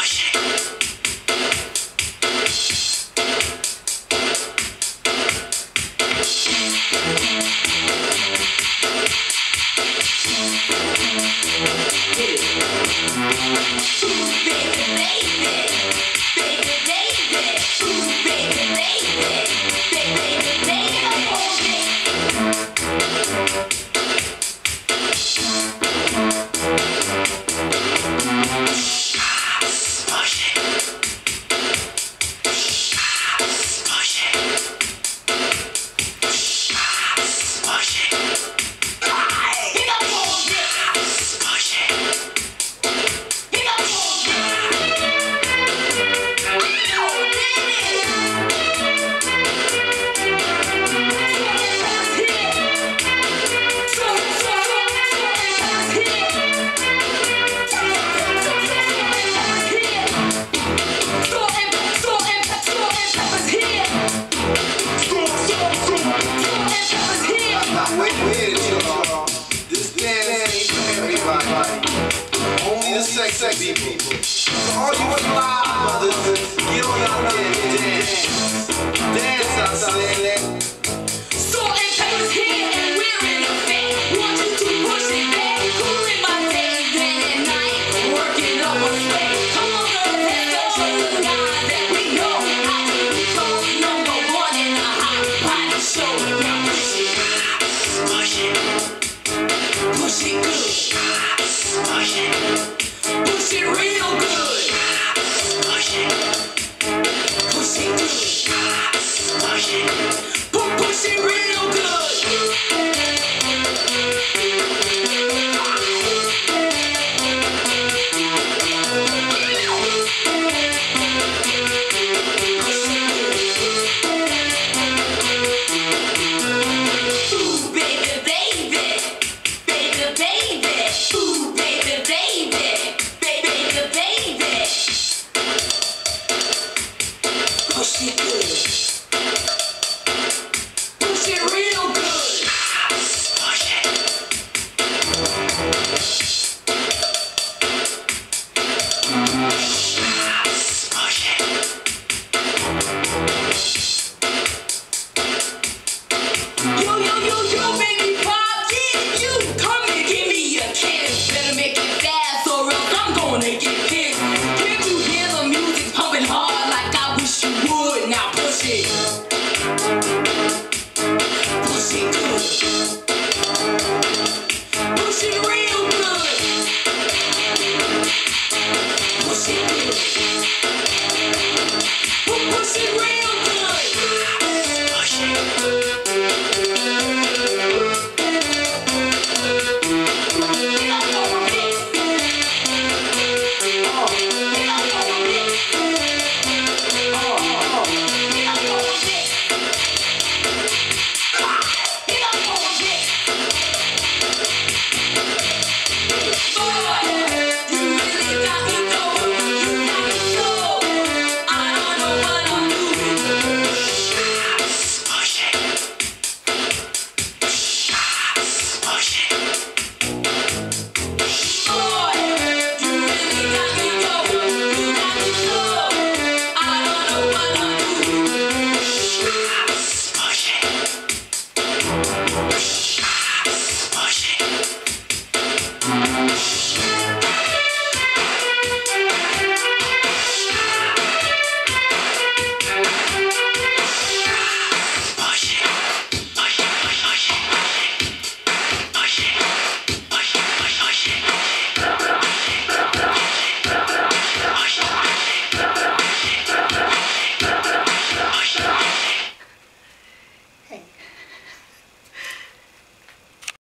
Oh, Push it. Sexy